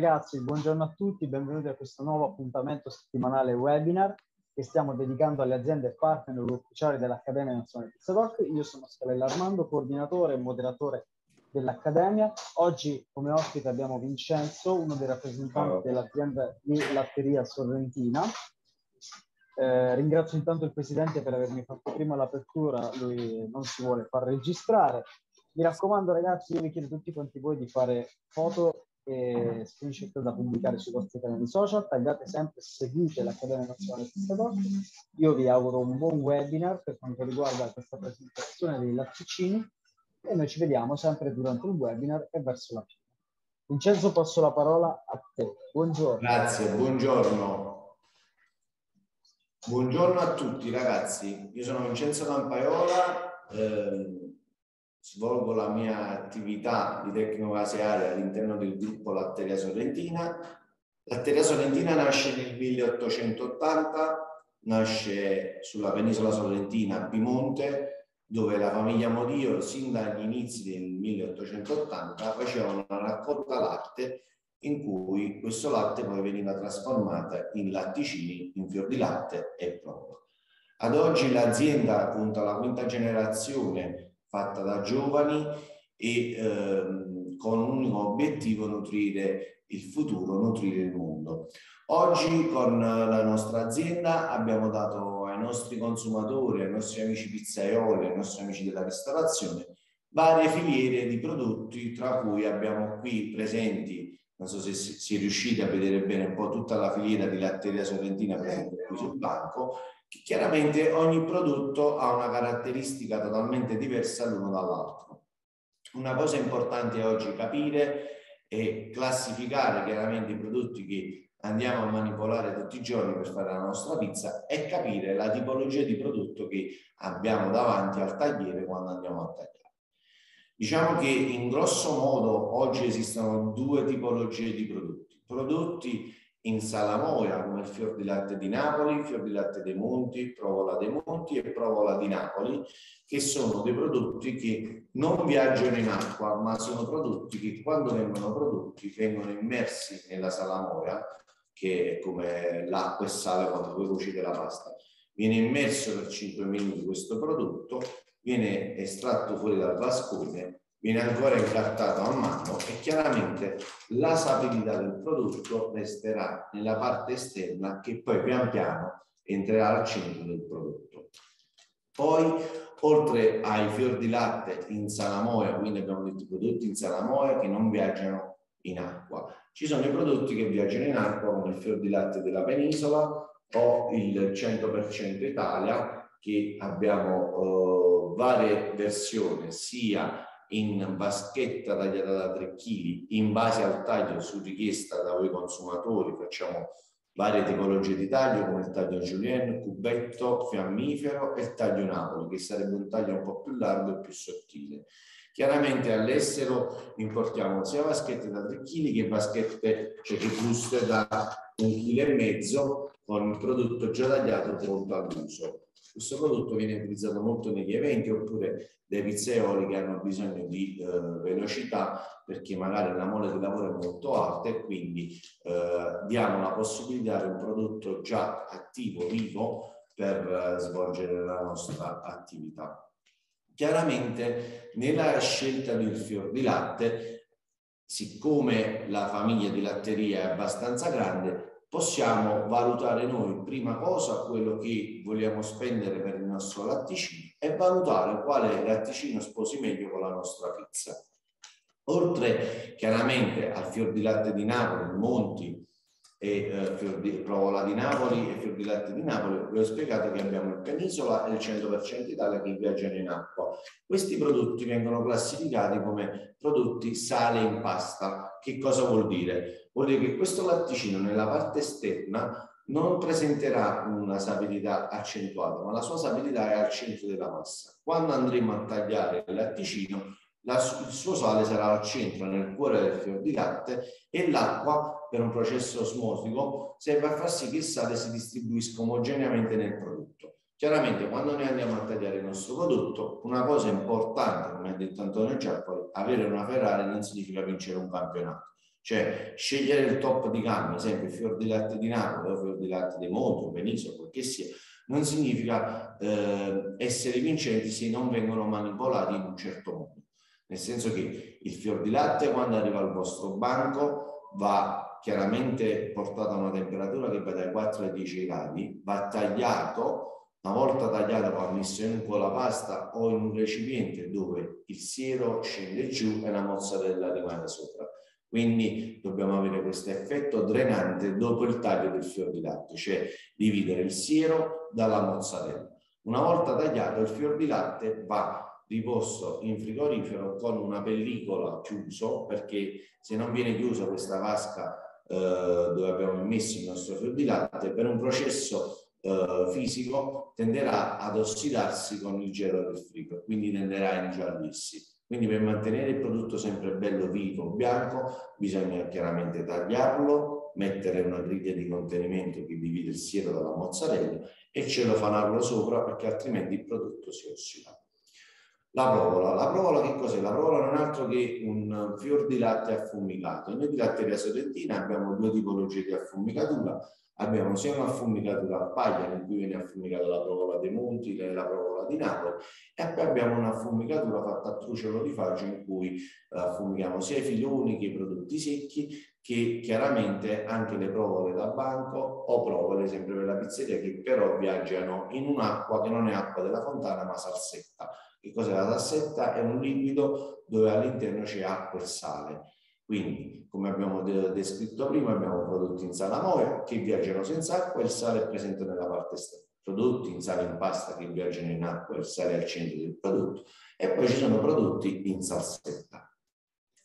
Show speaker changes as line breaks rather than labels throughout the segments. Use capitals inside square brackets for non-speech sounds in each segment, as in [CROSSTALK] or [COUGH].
Ragazzi, buongiorno a tutti, benvenuti a questo nuovo appuntamento settimanale webinar che stiamo dedicando alle aziende partner ufficiali dell'Accademia Nazionale Pizza Doc. Io sono Scalella Armando, coordinatore e moderatore dell'Accademia. Oggi come ospite abbiamo Vincenzo, uno dei rappresentanti dell'azienda di latteria sorrentina. Eh, ringrazio intanto il Presidente per avermi fatto prima l'apertura, lui non si vuole far registrare. Mi raccomando ragazzi, io vi chiedo a tutti quanti voi di fare foto e screenshot da pubblicare sui vostri canali social, taggate sempre, seguite l'Accademia Nazionale Pescatori. Io vi auguro un buon webinar per quanto riguarda questa presentazione dei latticini e noi ci vediamo sempre durante il webinar e verso la fine. Vincenzo, passo la parola a te. Buongiorno.
Grazie, buongiorno. Buongiorno a tutti ragazzi, io sono Vincenzo Campaiola, eh, svolgo la mia attività di tecnico casearia all'interno del gruppo Latteria Sorrentina. Latteria Sorrentina nasce nel 1880, nasce sulla penisola sorrentina a Pimonte, dove la famiglia Modio, sin dagli inizi del 1880, faceva una raccolta latte in cui questo latte poi veniva trasformato in latticini, in fior di latte e proprio. Ad oggi l'azienda, appunto alla quinta generazione, fatta da giovani e ehm, con un unico obiettivo nutrire il futuro, nutrire il mondo. Oggi con la nostra azienda abbiamo dato ai nostri consumatori, ai nostri amici pizzaioli, ai nostri amici della ristorazione varie filiere di prodotti tra cui abbiamo qui presenti, non so se si, è riusciti a vedere bene un po' tutta la filiera di latteria sorrentina presente qui sul banco Chiaramente ogni prodotto ha una caratteristica totalmente diversa l'uno dall'altro. Una cosa importante oggi capire e classificare chiaramente i prodotti che andiamo a manipolare tutti i giorni per fare la nostra pizza e capire la tipologia di prodotto che abbiamo davanti al tagliere quando andiamo a tagliare. Diciamo che in grosso modo oggi esistono due tipologie di prodotti. Prodotti in Salamoia come il fior di latte di Napoli, fior di latte dei Monti, provola dei Monti e provola di Napoli, che sono dei prodotti che non viaggiano in acqua, ma sono prodotti che quando vengono prodotti vengono immersi nella Salamoia, che è come l'acqua e sale quando voi cuocite la pasta. Viene immerso per 5 minuti questo prodotto, viene estratto fuori dal vascone viene ancora incartato a mano e chiaramente la sapidità del prodotto resterà nella parte esterna che poi pian piano entrerà al centro del prodotto. Poi, oltre ai fior di latte in salamoia, quindi abbiamo detto prodotti in salamoia che non viaggiano in acqua, ci sono i prodotti che viaggiano in acqua come il fior di latte della penisola o il 100% Italia che abbiamo eh, varie versioni sia in vaschetta tagliata da 3 kg in base al taglio su richiesta da voi consumatori facciamo varie tipologie di taglio come il taglio julienne, cubetto, fiammifero e il taglio napoli che sarebbe un taglio un po' più largo e più sottile. Chiaramente all'estero importiamo sia vaschette da 3 kg che vaschette, cioè che buste da 1,5 kg con il prodotto già tagliato pronto all'uso. Questo prodotto viene utilizzato molto negli eventi oppure dai pizzaioli che hanno bisogno di eh, velocità perché magari la mole di lavoro è molto alta e quindi eh, diamo la possibilità di un prodotto già attivo, vivo, per eh, svolgere la nostra attività. Chiaramente nella scelta del fior di latte, siccome la famiglia di latteria è abbastanza grande, possiamo valutare noi prima cosa quello che vogliamo spendere per il nostro latticino e valutare quale latticino sposi meglio con la nostra pizza. Oltre chiaramente al fior di latte di Napoli, Monti, e eh, fior di, Provola di Napoli e fior di latte di Napoli, vi ho spiegato che abbiamo il penisola e il 100% Italia che viaggiano in acqua. Questi prodotti vengono classificati come prodotti sale in pasta. Che cosa vuol dire? Vuol dire che questo latticino nella parte esterna non presenterà una sapidità accentuata, ma la sua sapidità è al centro della massa. Quando andremo a tagliare il latticino, la, il suo sale sarà al centro, nel cuore del fior di latte e l'acqua, per un processo osmotico, serve a far sì che il sale si distribuisca omogeneamente nel prodotto. Chiaramente quando noi andiamo a tagliare il nostro prodotto, una cosa importante, come ha detto Antonio Giappoli, avere una Ferrari non significa vincere un campionato. Cioè scegliere il top di gamma, ad esempio il fior di latte di Napoli o il fior di latte di Monte, Veniso, quel che sia, non significa eh, essere vincenti se non vengono manipolati in un certo modo. Nel senso che il fior di latte quando arriva al vostro banco va chiaramente portato a una temperatura che va dai 4 ai 10 gradi, va tagliato una volta tagliato va messo in un la pasta o in un recipiente dove il siero scende giù e la mozzarella rimane sopra. Quindi dobbiamo avere questo effetto drenante dopo il taglio del fior di latte, cioè dividere il siero dalla mozzarella. Una volta tagliato il fior di latte va riposto in frigorifero con una pellicola chiuso perché se non viene chiusa questa vasca eh, dove abbiamo messo il nostro fior di latte per un processo eh, fisico tenderà ad ossidarsi con il gelo del frigo, quindi tenderà a ingiallirsi. Quindi per mantenere il prodotto sempre bello vivo, bianco, bisogna chiaramente tagliarlo, mettere una griglia di contenimento che divide il siero dalla mozzarella e celofanarlo sopra perché altrimenti il prodotto si ossida. La provola. La provola che cos'è? La provola non è altro che un fior di latte affumicato. Noi di latteria sorrentina abbiamo due tipologie di affumicatura abbiamo sia un'affumicatura a paglia in cui viene affumicata la provola dei Monti la provola di Napoli e poi abbiamo un'affumicatura fatta a truciolo di faggio in cui eh, affumichiamo sia i filoni che i prodotti secchi che chiaramente anche le provole da banco o provole sempre per la pizzeria che però viaggiano in un'acqua che non è acqua della fontana ma salsetta. Che cos'è la salsetta? È un liquido dove all'interno c'è acqua e sale quindi, come abbiamo descritto prima, abbiamo prodotti in salamoia che viaggiano senza acqua il sale è presente nella parte esterna. Prodotti in sale in pasta che viaggiano in acqua il sale è al centro del prodotto. E poi ci sono prodotti in salsetta.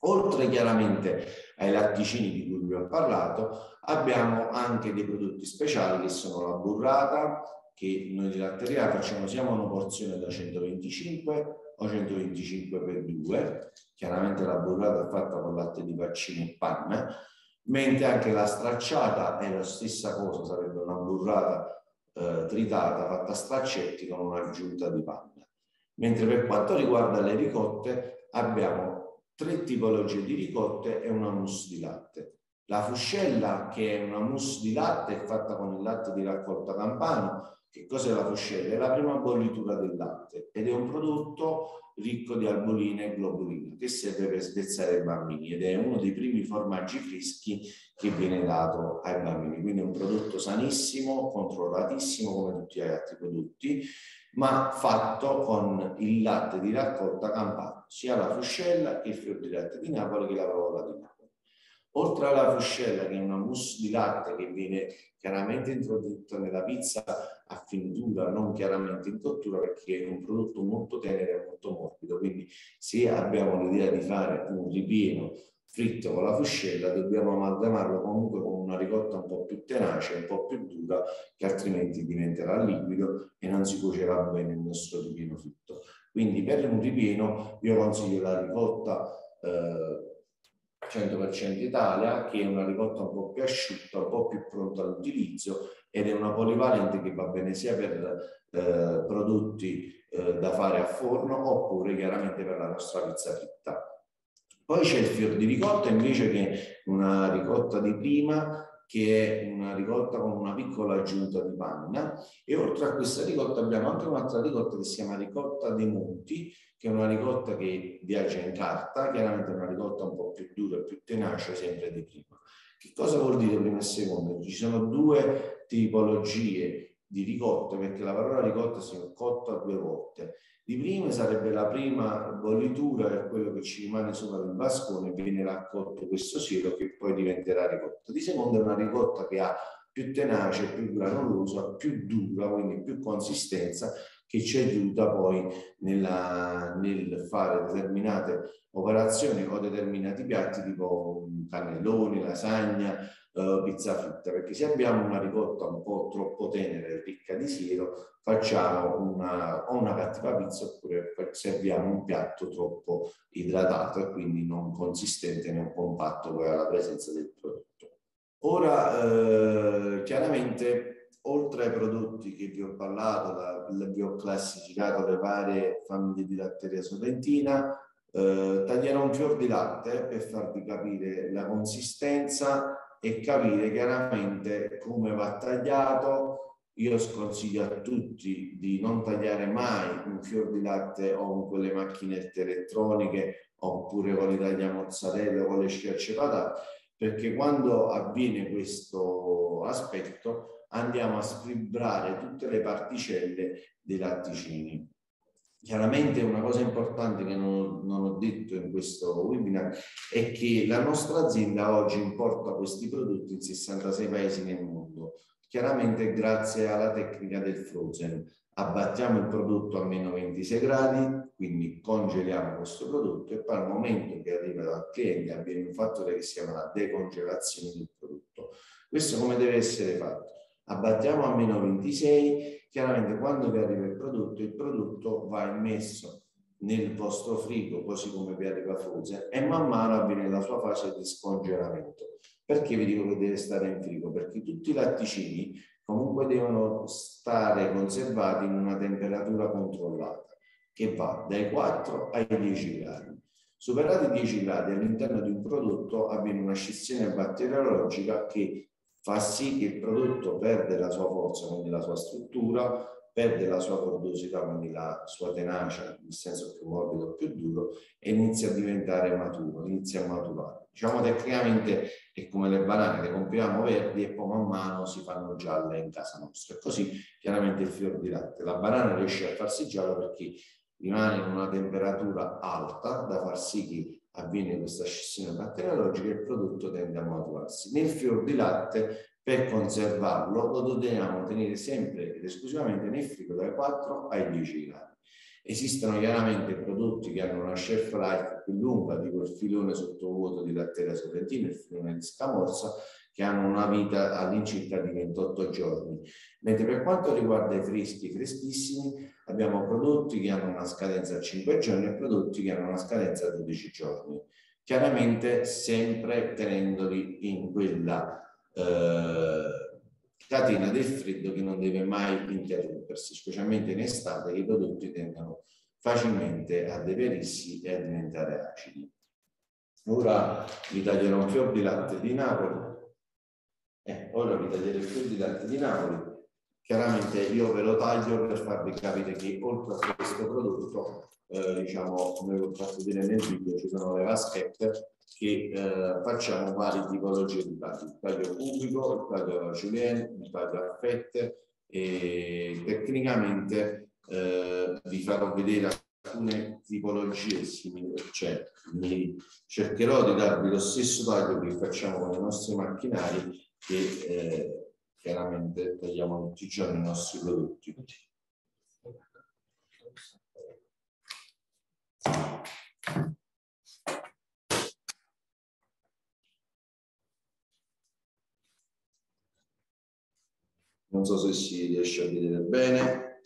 Oltre chiaramente ai latticini di cui vi ho parlato, abbiamo anche dei prodotti speciali che sono la burrata, che noi di latteria facciamo sia una porzione da 125 o 125 per 2, chiaramente la burrata è fatta con latte di vaccino e panna, mentre anche la stracciata è la stessa cosa, sarebbe una burrata eh, tritata fatta a straccetti con un'aggiunta di panna. Mentre per quanto riguarda le ricotte abbiamo tre tipologie di ricotte e una mousse di latte. La fuscella, che è una mousse di latte, fatta con il latte di raccolta campano, che cos'è la fuscella? È la prima bollitura del latte ed è un prodotto ricco di albuline e globuline che serve per spezzare i bambini ed è uno dei primi formaggi freschi che viene dato ai bambini. Quindi è un prodotto sanissimo, controllatissimo come tutti gli altri prodotti, ma fatto con il latte di raccolta campano, sia la fuscella che il fior di latte di Napoli che la provola di Napoli. Oltre alla fuscella, che è una mousse di latte che viene chiaramente introdotta nella pizza a finitura, non chiaramente in cottura, perché è un prodotto molto tenero e molto morbido. Quindi se abbiamo l'idea di fare un ripieno fritto con la fuscella, dobbiamo amalgamarlo comunque con una ricotta un po' più tenace, un po' più dura, che altrimenti diventerà liquido e non si cuocerà bene il nostro ripieno fritto. Quindi per un ripieno io consiglio la ricotta eh, 100% Italia, che è una ricotta un po' più asciutta, un po' più pronta all'utilizzo ed è una polivalente che va bene sia per eh, prodotti eh, da fare a forno oppure chiaramente per la nostra pizza fritta. Poi c'è il fior di ricotta invece che una ricotta di prima che è una ricotta con una piccola aggiunta di panna e oltre a questa ricotta abbiamo anche un'altra ricotta che si chiama ricotta dei monti che è una ricotta che viaggia in carta, chiaramente è una ricotta un po' più dura e più tenace sempre di prima. Che cosa vuol dire prima e seconda? Ci sono due tipologie di ricotta, perché la parola ricotta si è cotta due volte. Di prima sarebbe la prima bollitura, è quello che ci rimane sopra il bascone, e viene raccolto questo siero che poi diventerà ricotta. Di seconda è una ricotta che ha più tenace, più granulosa, più dura, quindi più consistenza che ci aiuta poi nella, nel fare determinate operazioni o determinati piatti tipo cannelloni, lasagna, eh, pizza fritta, perché se abbiamo una ricotta un po' troppo tenera e ricca di siero, facciamo una, o una cattiva pizza oppure serviamo un piatto troppo idratato e quindi non consistente né compatto poi alla presenza del prodotto. Ora, eh, chiaramente oltre ai prodotti che vi ho parlato, la, vi ho classificato le varie famiglie di latteria sorrentina, Eh, taglierò un fior di latte per farvi capire la consistenza e capire chiaramente come va tagliato. Io sconsiglio a tutti di non tagliare mai un fior di latte o con quelle macchinette elettroniche oppure con i tagliamozzarella o con le schiacce patate perché quando avviene questo aspetto andiamo a scribrare tutte le particelle dei latticini. Chiaramente una cosa importante che non, non, ho detto in questo webinar è che la nostra azienda oggi importa questi prodotti in 66 paesi nel mondo, chiaramente grazie alla tecnica del frozen. Abbattiamo il prodotto a meno 26 gradi, quindi congeliamo questo prodotto e poi al momento che arriva dal cliente avviene un fattore che si chiama la decongelazione del prodotto. Questo come deve essere fatto? Abbattiamo a meno 26, chiaramente quando vi arriva il prodotto, il prodotto va immesso nel vostro frigo così come vi arriva frozen e man mano avviene la sua fase di scongelamento. Perché vi dico che deve stare in frigo? Perché tutti i latticini comunque devono stare conservati in una temperatura controllata che va dai 4 ai 10 gradi. Superati i 10 gradi all'interno di un prodotto avviene una scissione batteriologica che fa sì che il prodotto perde la sua forza, quindi la sua struttura, perde la sua cordosità, quindi la sua tenacia, nel senso più morbido, più duro, e inizia a diventare maturo, inizia a maturare. Diciamo tecnicamente è come le banane, le compriamo verdi e poi man mano si fanno gialle in casa nostra. E così chiaramente il fior di latte. La banana riesce a farsi giallo perché rimane in una temperatura alta da far sì che avviene questa scissione batteriologica e il prodotto tende a maturarsi. Nel fior di latte, per conservarlo, lo dobbiamo tenere sempre ed esclusivamente nel frigo dai 4 ai 10 gradi. Esistono chiaramente prodotti che hanno una shelf life più lunga di quel filone sottovuoto di latteria sorrentina, il filone di scamorza, che hanno una vita all'incirca di 28 giorni. Mentre per quanto riguarda i freschi, freschissimi, abbiamo prodotti che hanno una scadenza a 5 giorni e prodotti che hanno una scadenza a 12 giorni. Chiaramente sempre tenendoli in quella eh, catena del freddo che non deve mai interrompersi, specialmente in estate che i prodotti tendono facilmente a deperirsi e a diventare acidi. Ora vi taglierò un fior di latte di Napoli eh, ora vi taglierò il fior di latte di Napoli. Chiaramente io ve lo taglio per farvi capire che oltre a questo prodotto, eh, diciamo, come ho fatto vedere nel video, ci sono le vaschette che eh, facciamo varie tipologie di taglio. Il taglio cubico, il taglio alla julienne, il taglio a fette e tecnicamente eh, vi farò vedere alcune tipologie simili, cioè cercherò di darvi lo stesso taglio che facciamo con i nostri macchinari che eh, chiaramente tagliamo tutti i giorni i nostri prodotti. Non so se si riesce a vedere bene.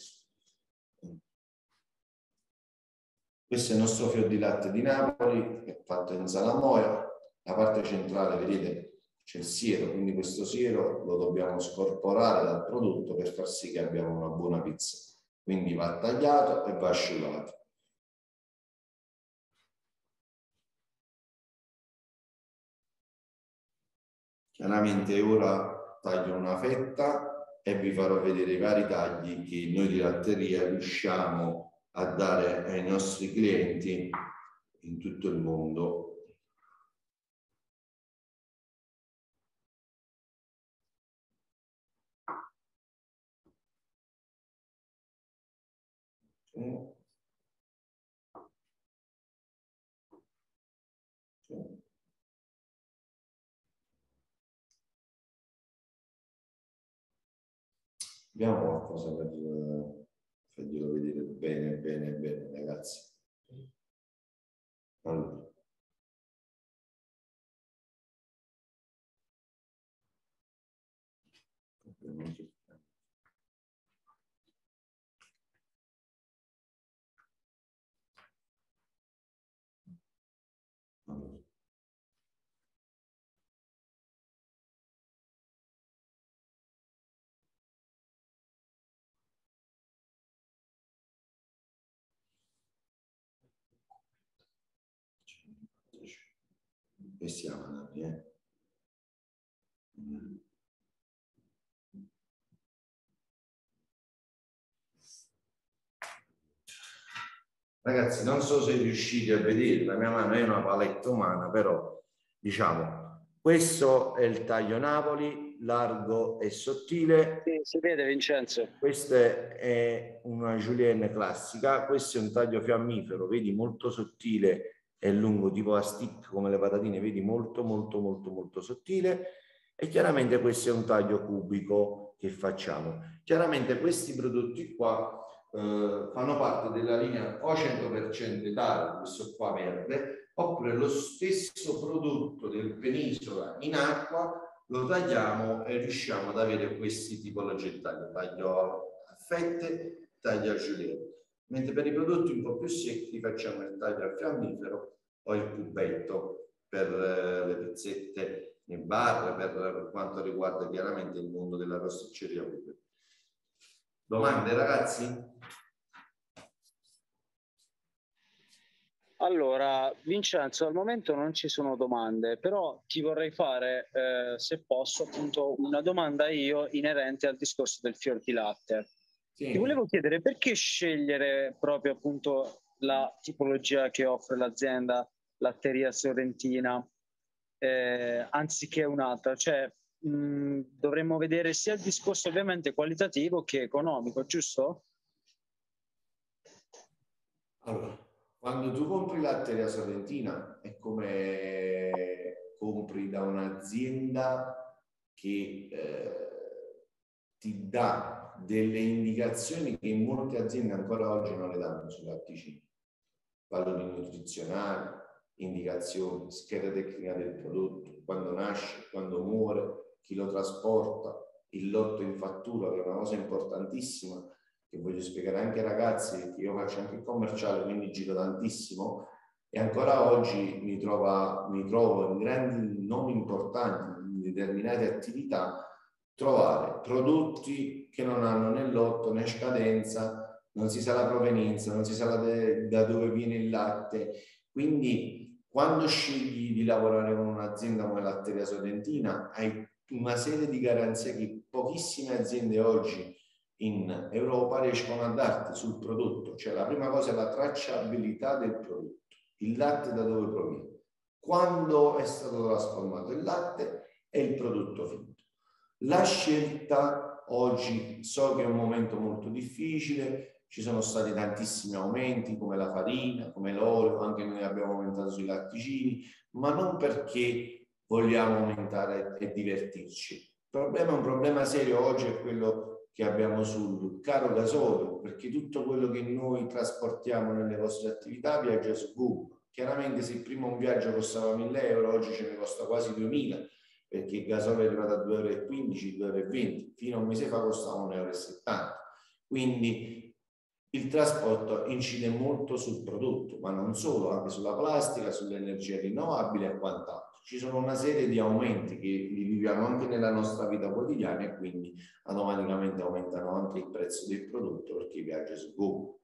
Questo è il nostro fior di latte di Napoli, è fatto in salamoia. La parte centrale, vedete, c'è il siero, quindi questo siero lo dobbiamo scorporare dal prodotto per far sì che abbiamo una buona pizza. Quindi va tagliato e va asciugato. Chiaramente ora taglio una fetta e vi farò vedere i vari tagli che noi di latteria riusciamo a dare ai nostri clienti in tutto il mondo Mm. Abbiamo qualcosa per farglielo vedere bene, bene, bene, ragazzi. Allora. Amanami, eh. Ragazzi, non so se riuscite a vedere, la mia mano è una paletta umana, però diciamo, questo è il taglio Napoli, largo e sottile.
Sì, si vede Vincenzo.
Questa è una julienne classica, questo è un taglio fiammifero, vedi molto sottile e lungo, tipo a stick come le patatine, vedi molto molto molto molto sottile. E chiaramente questo è un taglio cubico che facciamo. Chiaramente questi prodotti qua eh, fanno parte della linea o 100% Italia, questo qua verde, oppure lo stesso prodotto del penisola in acqua lo tagliamo e riusciamo ad avere questi tipologie di taglio, taglio a fette, taglio a julienne. Mentre per i prodotti un po' più secchi facciamo il taglio a fiammifero o il cubetto per eh, le pizzette in bar, per quanto riguarda chiaramente il mondo della rosticceria. Domande ragazzi?
Allora, Vincenzo, al momento non ci sono domande, però ti vorrei fare, eh, se posso, appunto una domanda io inerente al discorso del fior di latte. Sì. Ti volevo chiedere perché scegliere proprio appunto la tipologia che offre l'azienda Latteria Sorrentina eh, anziché un'altra? Cioè, mh, dovremmo vedere sia il discorso ovviamente qualitativo che economico, giusto?
Allora, quando tu compri latteria sorrentina è come compri da un'azienda che eh, ti dà delle indicazioni che in molte aziende ancora oggi non le danno sui latticini. Valori nutrizionali, indicazioni, scheda tecnica del prodotto, quando nasce, quando muore, chi lo trasporta, il lotto in fattura, che è una cosa importantissima che voglio spiegare anche ai ragazzi, perché io faccio anche il commerciale, quindi giro tantissimo e ancora oggi mi, trova, mi trovo in grandi nomi importanti, in determinate attività, trovare prodotti che non hanno né lotto né scadenza, non si sa la provenienza, non si sa de, da dove viene il latte. Quindi quando scegli di lavorare con un'azienda come Latteria Sorrentina hai una serie di garanzie che pochissime aziende oggi in Europa riescono a darti sul prodotto, cioè la prima cosa è la tracciabilità del prodotto, il latte da dove proviene, quando è stato trasformato il latte e il prodotto finito. La scelta oggi so che è un momento molto difficile, ci sono stati tantissimi aumenti come la farina, come l'olio, anche noi abbiamo aumentato sui latticini, ma non perché vogliamo aumentare e divertirci. Il problema è un problema serio oggi, è quello che abbiamo sul caro gasolio, perché tutto quello che noi trasportiamo nelle vostre attività viaggia su Google. Chiaramente se prima un viaggio costava 1000 euro, oggi ce ne costa quasi 2000, perché il gasolio è arrivato a 2,15 euro, 2,20 euro, fino a un mese fa costava 1,70 euro. Quindi il trasporto incide molto sul prodotto, ma non solo, anche sulla plastica, sull'energia rinnovabile e quant'altro ci sono una serie di aumenti che li viviamo anche nella nostra vita quotidiana e quindi automaticamente aumentano anche il prezzo del prodotto perché viaggia su Google.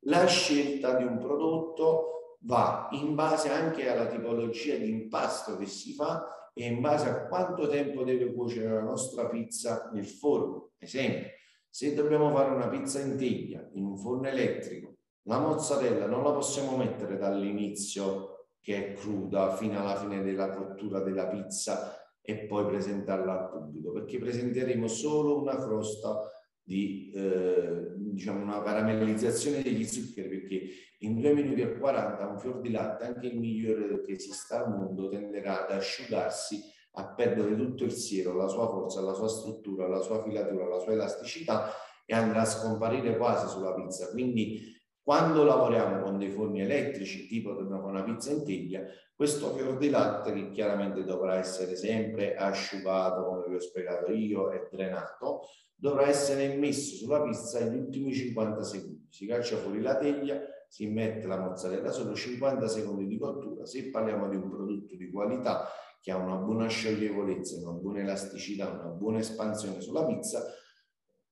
La scelta di un prodotto va in base anche alla tipologia di impasto che si fa e in base a quanto tempo deve cuocere la nostra pizza nel forno. Esempio, se dobbiamo fare una pizza in teglia in un forno elettrico, la mozzarella non la possiamo mettere dall'inizio che è cruda fino alla fine della cottura della pizza e poi presentarla al pubblico, perché presenteremo solo una crosta di eh, diciamo una caramellizzazione degli zuccheri perché in 2 minuti e 40 un fior di latte anche il migliore che esista al mondo tenderà ad asciugarsi a perdere tutto il siero, la sua forza, la sua struttura, la sua filatura, la sua elasticità e andrà a scomparire quasi sulla pizza. Quindi quando lavoriamo con dei forni elettrici, tipo dobbiamo una pizza in teglia, questo fior di latte che chiaramente dovrà essere sempre asciugato, come vi ho spiegato io, e drenato, dovrà essere messo sulla pizza gli ultimi 50 secondi. Si caccia fuori la teglia, si mette la mozzarella solo 50 secondi di cottura. Se parliamo di un prodotto di qualità che ha una buona scioglievolezza, una buona elasticità, una buona espansione sulla pizza,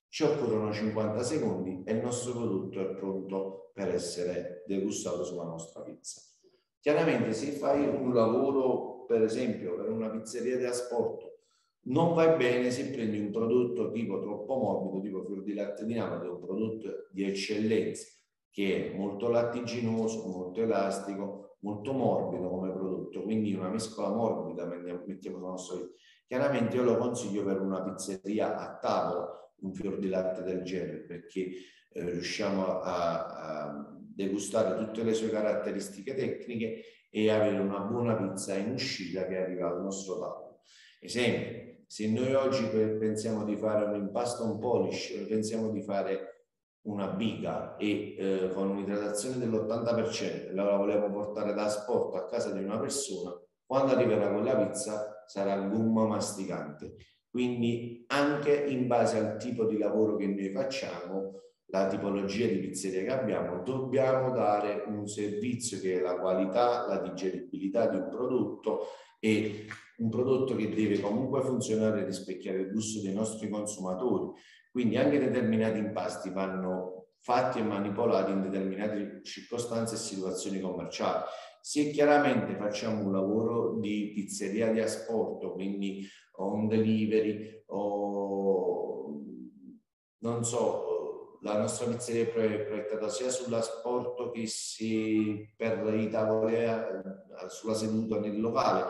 ci occorrono 50 secondi e il nostro prodotto è pronto per essere degustato sulla nostra pizza. Chiaramente se fai un lavoro, per esempio, per una pizzeria di asporto, non va bene se prendi un prodotto tipo troppo morbido, tipo fior di latte di Napoli, un prodotto di eccellenza che è molto lattiginoso, molto elastico, molto morbido come prodotto, quindi una mescola morbida, mettiamo la nostra Chiaramente io lo consiglio per una pizzeria a tavola, un fior di latte del genere, perché eh, riusciamo a, a degustare tutte le sue caratteristiche tecniche e avere una buona pizza in uscita che arriva al nostro tavolo. Esempio, se noi oggi pensiamo di fare un impasto, un polish, pensiamo di fare una biga e eh, con un'idratazione dell'80% la volevo portare da sport a casa di una persona, quando arriverà quella pizza sarà gomma masticante. Quindi anche in base al tipo di lavoro che noi facciamo, la tipologia di pizzeria che abbiamo, dobbiamo dare un servizio che è la qualità, la digeribilità di un prodotto e un prodotto che deve comunque funzionare e rispecchiare il gusto dei nostri consumatori. Quindi anche determinati impasti vanno fatti e manipolati in determinate circostanze e situazioni commerciali. Se chiaramente facciamo un lavoro di pizzeria di asporto, quindi on delivery o non so, la nostra pizzeria è proiettata sia sull'asporto che per i tavoli eh, sulla seduta nel locale,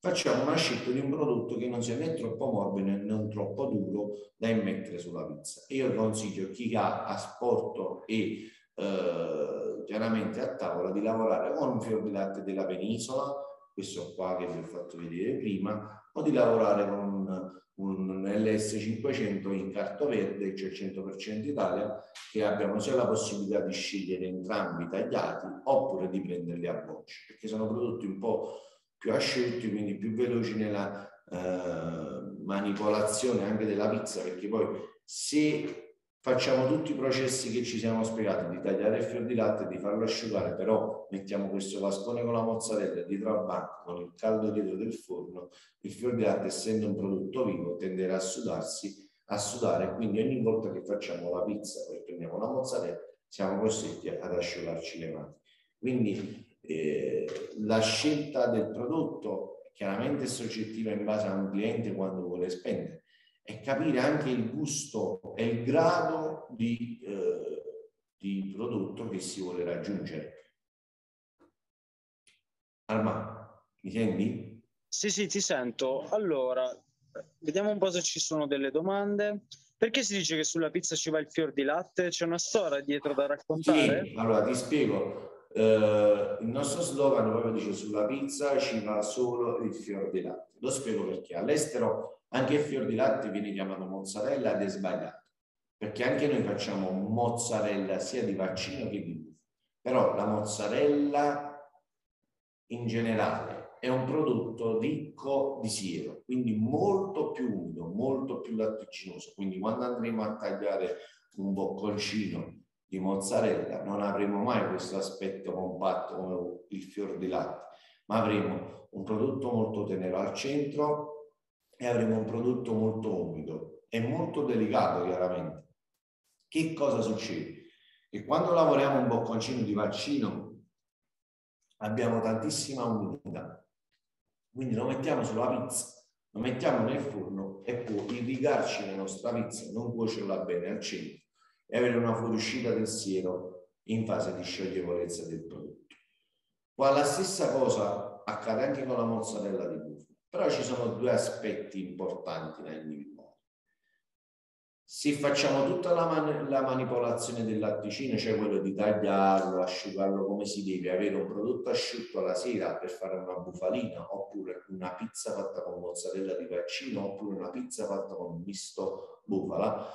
facciamo una scelta di un prodotto che non sia né troppo morbido né non troppo duro da immettere sulla pizza. Io consiglio chi ha asporto e eh, chiaramente a tavola di lavorare con un fior di latte della penisola, questo qua che vi ho fatto vedere prima, o di lavorare con un LS500 in carto verde, cioè 100% Italia, che abbiamo sia la possibilità di scegliere entrambi tagliati oppure di prenderli a bocce, perché sono prodotti un po' più asciutti, quindi più veloci nella eh, manipolazione anche della pizza, perché poi se facciamo tutti i processi che ci siamo spiegati, di tagliare il fior di latte, di farlo asciugare, però mettiamo questo vascone con la mozzarella dietro al banco, con il caldo dietro del forno, il fior di latte essendo un prodotto vivo tenderà a sudarsi, a sudare, quindi ogni volta che facciamo la pizza, poi prendiamo la mozzarella, siamo costretti ad asciugarci le mani. Quindi eh, la scelta del prodotto chiaramente è soggettiva in base a un cliente quando vuole spendere e capire anche il gusto e il grado di, eh, di prodotto che si vuole raggiungere. Arma, mi senti?
Sì, sì, ti sento. Allora, vediamo un po' se ci sono delle domande. Perché si dice che sulla pizza ci va il fior di latte? C'è una storia dietro da raccontare?
Sì, allora ti spiego. Uh, il nostro slogan proprio dice sulla pizza ci va solo il fior di latte. Lo spiego perché all'estero anche il fior di latte viene chiamato mozzarella ed è sbagliato, perché anche noi facciamo mozzarella sia di vaccino che di bufala. Però la mozzarella in generale è un prodotto ricco di siero, quindi molto più umido, molto più latticinoso. Quindi quando andremo a tagliare un bocconcino di mozzarella non avremo mai questo aspetto compatto come il fior di latte, ma avremo un prodotto molto tenero al centro e avremo un prodotto molto umido e molto delicato chiaramente. Che cosa succede? Che quando lavoriamo un bocconcino di vaccino abbiamo tantissima umidità, quindi lo mettiamo sulla pizza, lo mettiamo nel forno e può irrigarci la nostra pizza, non cuocerla bene al centro e avere una fuoriuscita del siero in fase di scioglievolezza del prodotto. Qua la stessa cosa accade anche con la mozzarella di bufala, però ci sono due aspetti importanti da individuare. Se facciamo tutta la, man- la manipolazione del latticino, cioè quello di tagliarlo, asciugarlo come si deve, avere un prodotto asciutto alla sera per fare una bufalina, oppure una pizza fatta con mozzarella di vaccino, oppure una pizza fatta con misto bufala,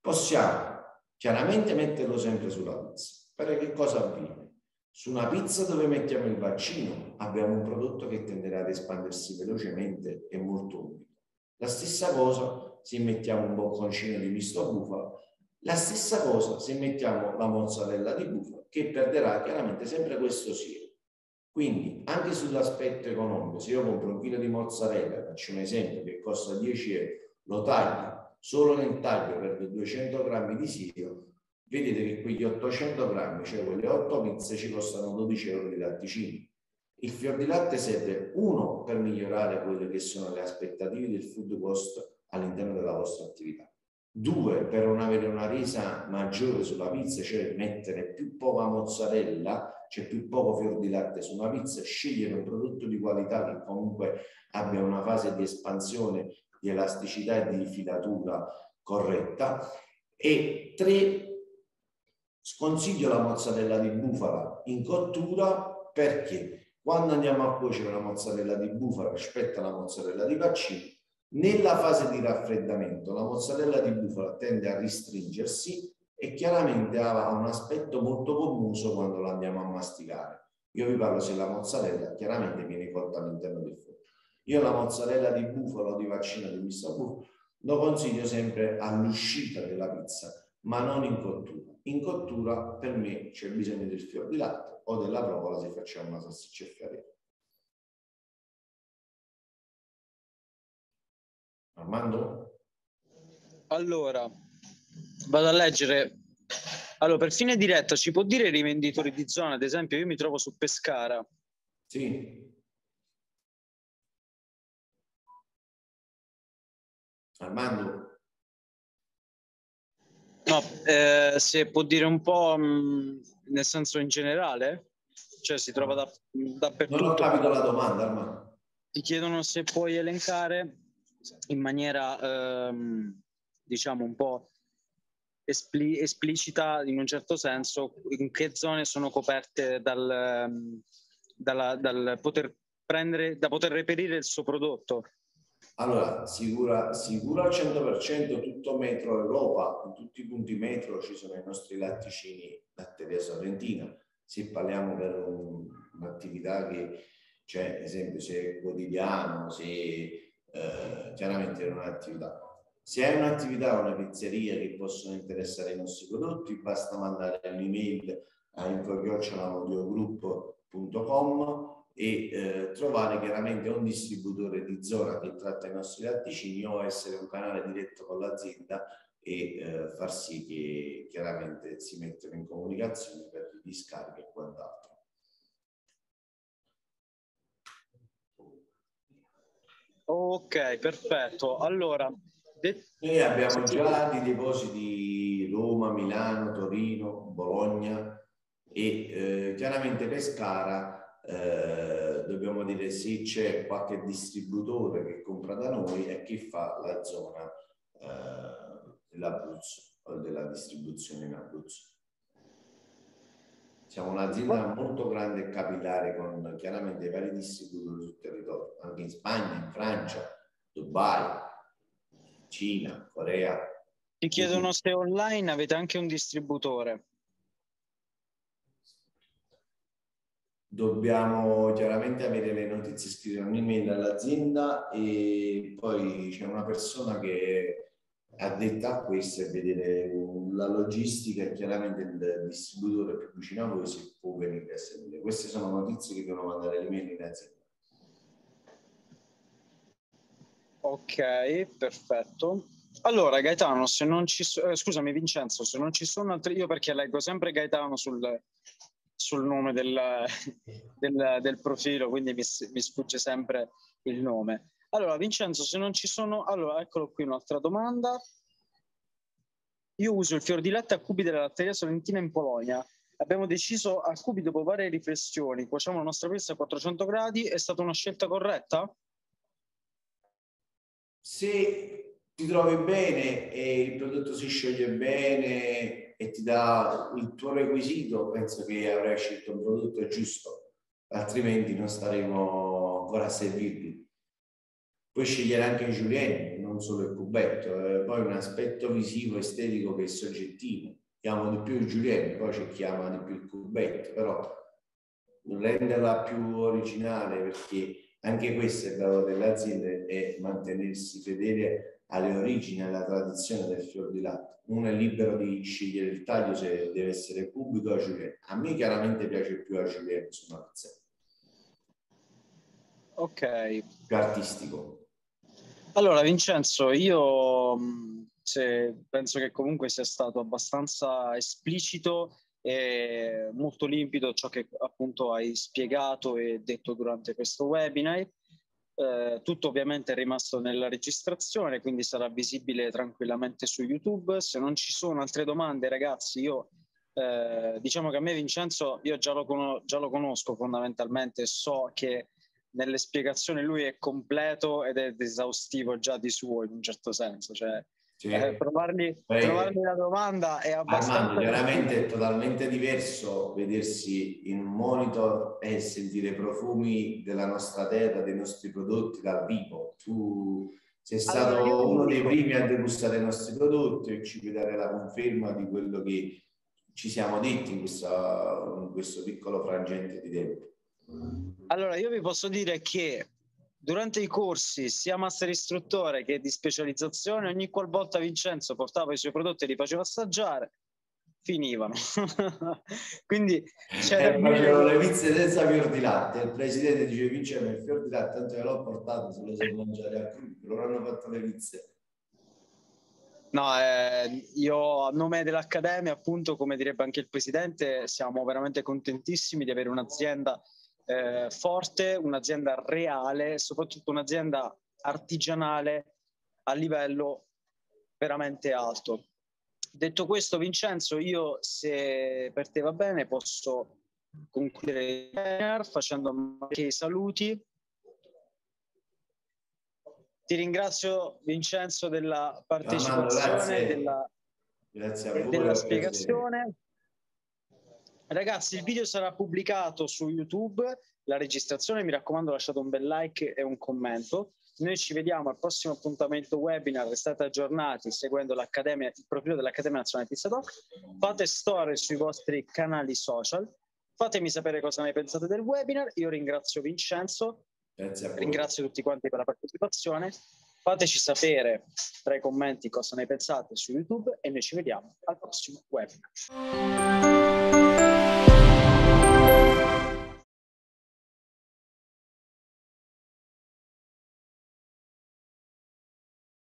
possiamo Chiaramente metterlo sempre sulla pizza. Però che cosa avviene? Su una pizza dove mettiamo il vaccino abbiamo un prodotto che tenderà ad espandersi velocemente e molto umido. La stessa cosa se mettiamo un bocconcino di misto bufala, la stessa cosa se mettiamo la mozzarella di bufala che perderà chiaramente sempre questo siero. Quindi anche sull'aspetto economico, se io compro un chilo di mozzarella, faccio un esempio che costa 10 euro, lo taglio solo nel taglio per 200 grammi di siero, vedete che quegli 800 grammi, cioè quelle 8 pizze, ci costano 12 euro di latticini. Il fior di latte serve uno per migliorare quelle che sono le aspettative del food cost all'interno della vostra attività. Due, per non avere una resa maggiore sulla pizza, cioè mettere più poca mozzarella, cioè più poco fior di latte su una pizza, scegliere un prodotto di qualità che comunque abbia una fase di espansione, di elasticità e di filatura corretta. E tre, sconsiglio la mozzarella di bufala in cottura perché quando andiamo a cuocere la mozzarella di bufala rispetto alla mozzarella di vaccino, nella fase di raffreddamento la mozzarella di bufala tende a ristringersi e chiaramente ha un aspetto molto gommoso quando la andiamo a masticare. Io vi parlo se la mozzarella chiaramente viene cotta all'interno del forno. Io la mozzarella di bufalo o di vaccino di Mr. Buff lo consiglio sempre all'uscita della pizza, ma non in cottura. In cottura per me c'è bisogno del fior di latte o della provola se facciamo una salsiccia farina. Armando?
Allora, vado a leggere. Allora, per fine diretta, ci può dire i rivenditori di zona? Ad esempio, io mi trovo su Pescara.
Sì. Armando?
No, eh, se può dire un po' mh, nel senso in generale? Cioè si trova da, dappertutto.
Non ho capito la domanda, Armando.
Ti chiedono se puoi elencare in maniera, ehm, diciamo, un po' espli- esplicita, in un certo senso, in che zone sono coperte dal, ehm, dalla, dal poter prendere, da poter reperire il suo prodotto.
Allora, sicura, sicura al 100% tutto metro Europa, in tutti i punti metro ci sono i nostri latticini latteria sorrentina. Se parliamo per un, un'attività che cioè, esempio, se è quotidiano, se eh, chiaramente è un'attività. Se è un'attività o una pizzeria che possono interessare i nostri prodotti, basta mandare un'email a info.audiogroup.com e eh, trovare chiaramente un distributore di zona che tratta i nostri latticini o essere un canale diretto con l'azienda e eh, far sì che chiaramente si mettano in comunicazione per gli scarichi e quant'altro.
Ok, perfetto. Allora,
noi abbiamo già dei depositi Roma, Milano, Torino, Bologna e eh, chiaramente Pescara eh, dobbiamo dire sì, c'è qualche distributore che compra da noi e chi fa la zona eh, dell'Abruzzo o della distribuzione in Abruzzo. Siamo un'azienda molto grande e capillare con chiaramente vari distributori sul territorio, anche in Spagna, in Francia, Dubai, Cina, Corea.
Ti chiedono se online avete anche un distributore.
Dobbiamo chiaramente avere le notizie, scrivere un'email all'azienda e poi c'è una persona che è addetta a questo e vedere la logistica e chiaramente il distributore più vicino a voi se può venire a seguire. Queste sono notizie che devono mandare l'email in azienda.
Ok, perfetto. Allora, Gaetano, se non ci so- eh, scusami Vincenzo, se non ci sono altri, io perché leggo sempre Gaetano sul, sul nome del, del, del profilo, quindi mi, mi, sfugge sempre il nome. Allora, Vincenzo, se non ci sono... Allora, eccolo qui un'altra domanda. Io uso il fior di latte a cubi della latteria Solentina in Polonia. Abbiamo deciso a cubi dopo varie riflessioni. Cuociamo la nostra pizza a 400 gradi. È stata una scelta corretta?
Se ti trovi bene e il prodotto si scioglie bene e ti dà il tuo requisito, penso che avrai scelto un prodotto giusto, altrimenti non staremo ancora a servirvi. Puoi scegliere anche i julienne, non solo il cubetto, eh, poi un aspetto visivo, estetico che è soggettivo. Chiamo di più il julienne, poi ci chiama di più il cubetto, però renderla più originale perché anche questo è il lavoro delle aziende è mantenersi fedele alle origini, alla tradizione del fior di latte uno è libero di scegliere il taglio se deve essere pubblico o a julienne. A me chiaramente piace più a julienne su una pizza.
Ok.
Più artistico.
Allora Vincenzo, io se, penso che comunque sia stato abbastanza esplicito È molto limpido ciò che appunto hai spiegato e detto durante questo webinar. Eh, tutto ovviamente è rimasto nella registrazione, quindi sarà visibile tranquillamente su YouTube. Se non ci sono altre domande, ragazzi, io eh, diciamo che a me Vincenzo, io già lo, con- già lo conosco fondamentalmente, so che nelle spiegazioni lui è completo ed è esaustivo già di suo in un certo senso. Cioè, sì. eh, provargli, provargli, la domanda è abbastanza...
Armando, veramente è totalmente diverso vedersi in monitor e sentire i profumi della nostra terra, dei nostri prodotti dal vivo. Tu sei stato allora, uno dei primi a degustare i nostri prodotti e ci puoi dare la conferma di quello che ci siamo detti in, questa, in questo piccolo frangente di tempo.
Allora, io vi posso dire che durante i corsi, sia master istruttore che di specializzazione, ogni qualvolta Vincenzo portava i suoi prodotti e li faceva assaggiare, finivano. [LAUGHS] Quindi
cioè, eh, facevano le pizze senza fior di latte. Il presidente dice: Vincenzo, il fior di latte, tanto che l'ho portato, se lo sai mangiare a crudo. Loro hanno fatto le pizze.
No, eh, io a nome dell'Accademia, appunto, come direbbe anche il Presidente, siamo veramente contentissimi di avere un'azienda eh, forte, un'azienda reale, soprattutto un'azienda artigianale a livello veramente alto. Detto questo, Vincenzo, io se per te va bene posso concludere facendo anche i saluti ti ringrazio Vincenzo della partecipazione, della,
grazie
della spiegazione. Ragazzi, il video sarà pubblicato su YouTube, la registrazione, mi raccomando lasciate un bel like e un commento. Noi ci vediamo al prossimo appuntamento webinar, restate aggiornati seguendo l'Accademia, il profilo dell'Accademia Nazionale Pizza Doc, fate storie sui vostri canali social, fatemi sapere cosa ne pensate del webinar, io ringrazio Vincenzo. Ringrazio tutti quanti per la partecipazione. Fateci sapere tra i commenti cosa ne pensate su YouTube e noi ci vediamo al prossimo webinar.